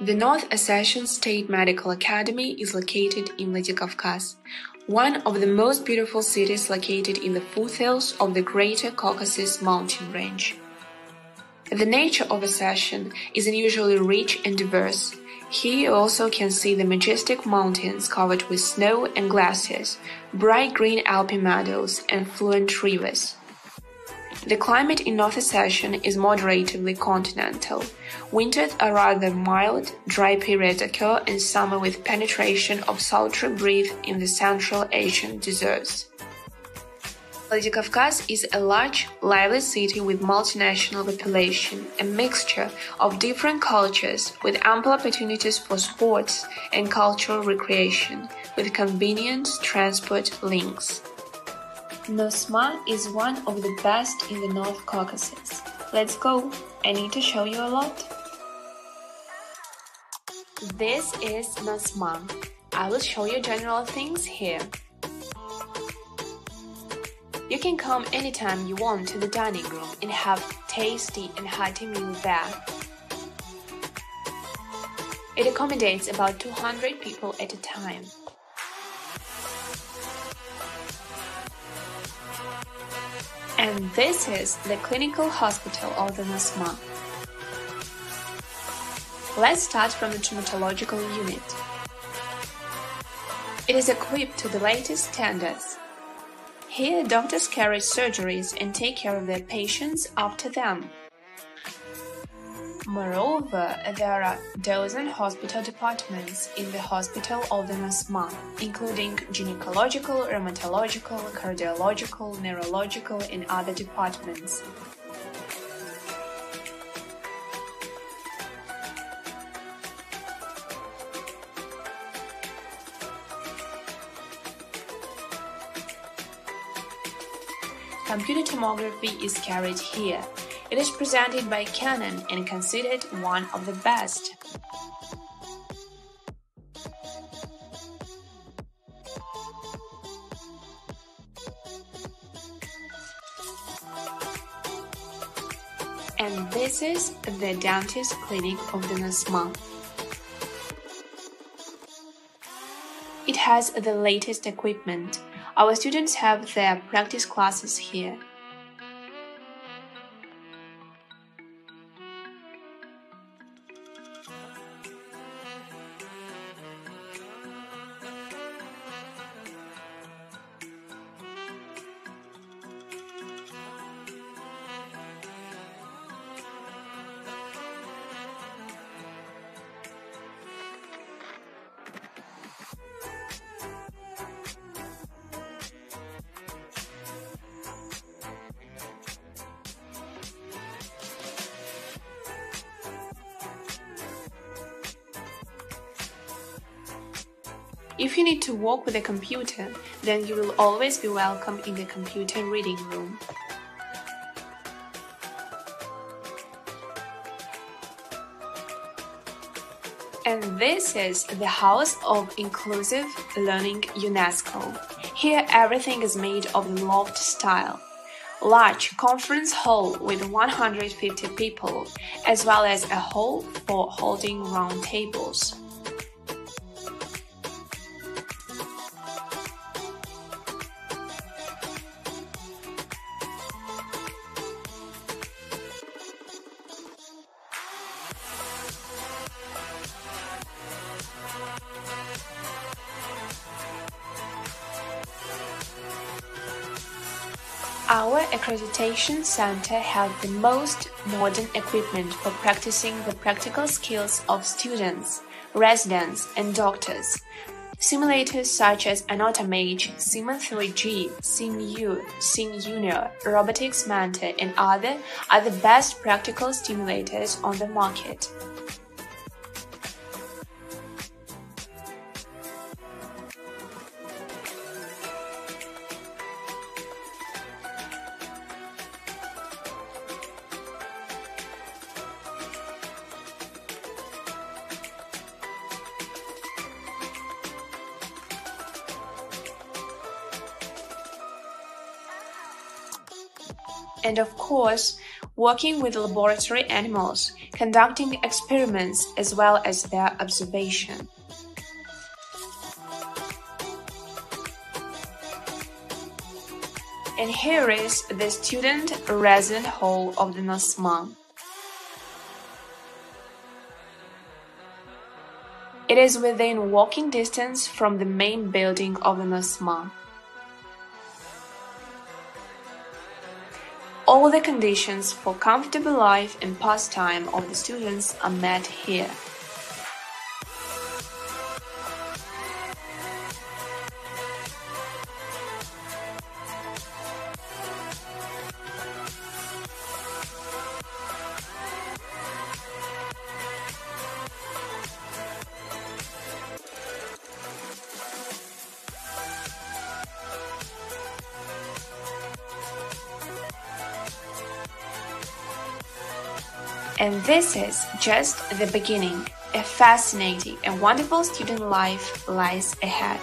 The North Ossetian State Medical Academy is located in Vladikavkaz, one of the most beautiful cities located in the foothills of the Greater Caucasus mountain range. The nature of Ossetian is unusually rich and diverse. Here you also can see the majestic mountains covered with snow and glaciers, bright green alpine meadows, and fluent rivers. The climate in North Ossetian is moderately continental. Winters are rather mild, dry periods occur in summer with penetration of sultry breeze in the Central Asian deserts. Vladikavkaz is a large, lively city with multinational population, a mixture of different cultures with ample opportunities for sports and cultural recreation, with convenient transport links. Nosma is one of the best in the North Caucasus. Let's go! I need to show you a lot. This is Nosma. I will show you general things here. You can come anytime you want to the dining room and have tasty and hearty meal there. It accommodates about 200 people at a time. And this is the clinical hospital of the Nosma. Let's start from the traumatological unit. It is equipped to the latest standards. Here, doctors carry surgeries and take care of their patients after them. Moreover, there are dozen hospital departments in the hospital of the Nosma, including gynecological, rheumatological, cardiological, neurological, and other departments. Computer tomography is carried here. It is presented by Canon and considered one of the best. And this is the dentist clinic of the Nosma. It has the latest equipment. Our students have their practice classes here. If you need to work with a computer, then you will always be welcome in the computer reading room. And this is the House of Inclusive Learning UNESCO. Here everything is made of the loft style. Large conference hall with 150 people, as well as a hall for holding round tables. Our accreditation center has the most modern equipment for practicing the practical skills of students, residents, and doctors. Simulators such as Anatomage, SimMan 3G, SimU, SimJunior, RobotiX Mentor, and other are the best practical stimulators on the market. And of course, working with laboratory animals, conducting experiments as well as their observation. And here is the student resident hall of the NOSMA. It is within walking distance from the main building of the NOSMA. All the conditions for comfortable life and pastime of the students are met here. And this is just the beginning. A fascinating and wonderful student life lies ahead.